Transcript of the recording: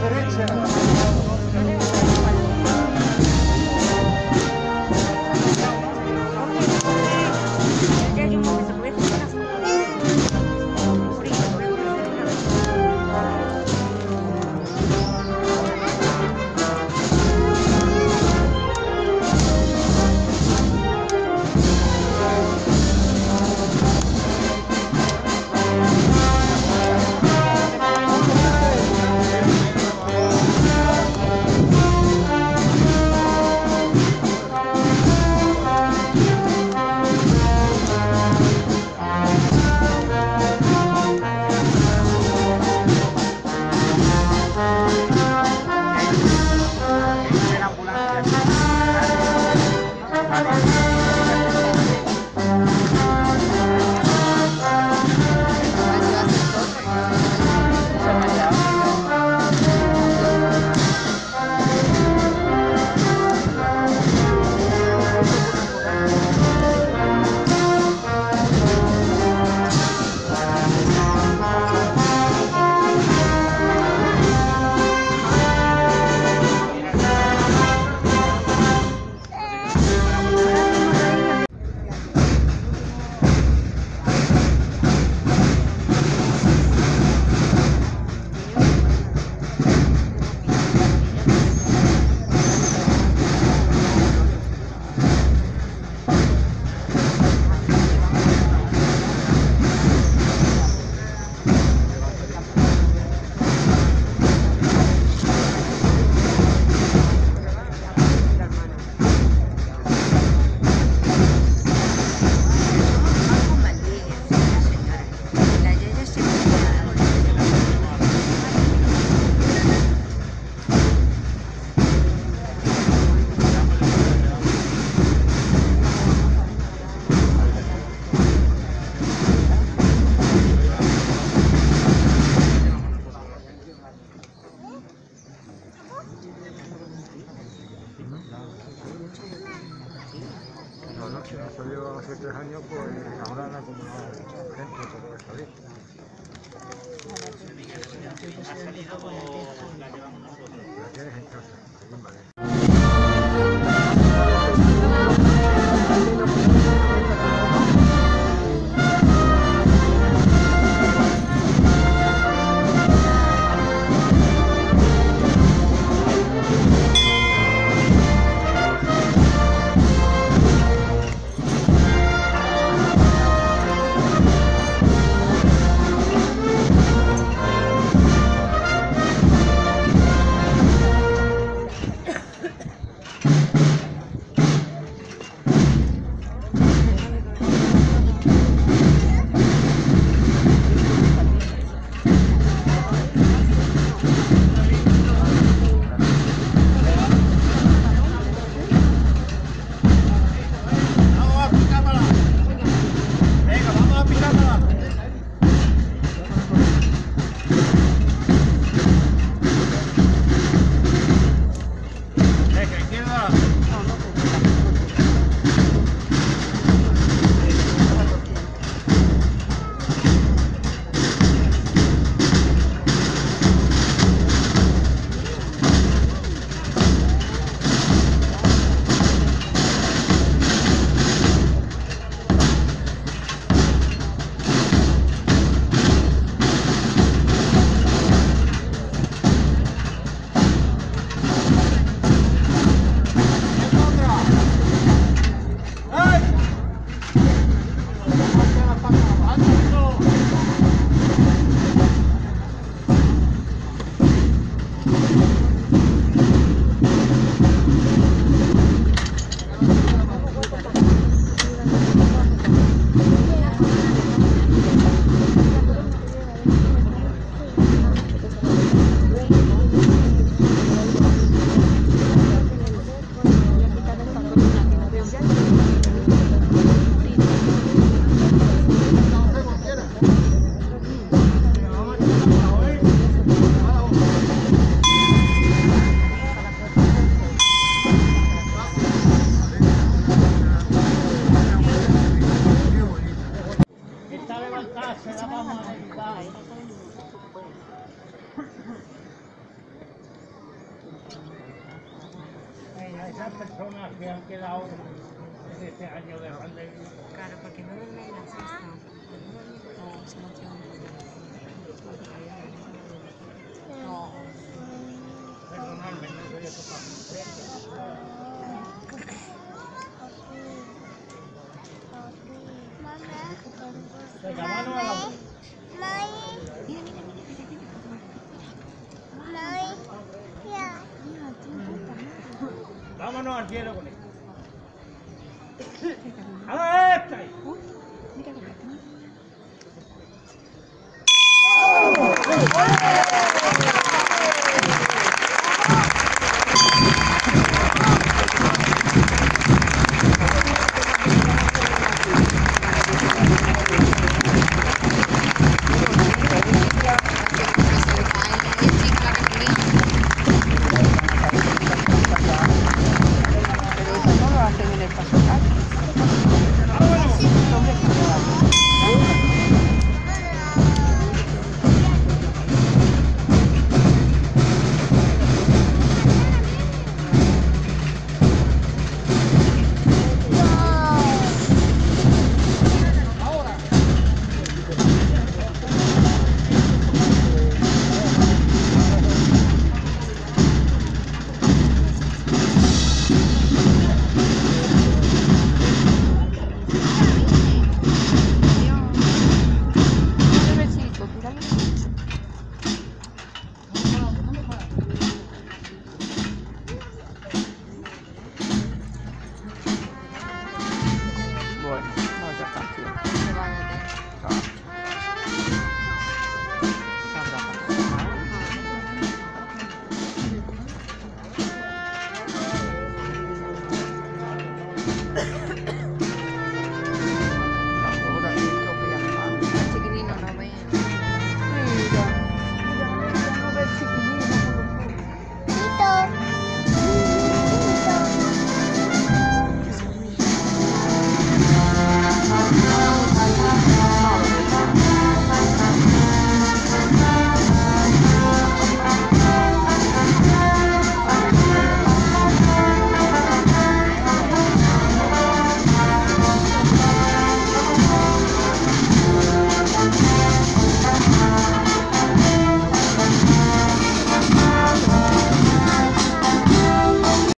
derecha. no no la noche no salió hace tres años, pues ahora la comunidad de gente se puede salir. La tienes en casa, en Valencia. Se la vamos a esas personas que han quedado en este año de pandemia. Claro, porque no duerme en la siesta. No, se emociona. No. Vámonos al cielo con esto. ¡A esta! Mira, en el paso